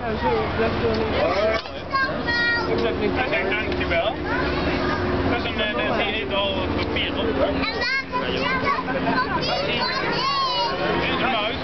Nou, zo, niet. Ik niet. Hij zegt dankjewel. Dat is een, eh, daar zie je al papier op. En waar zit dat Dit is een muis.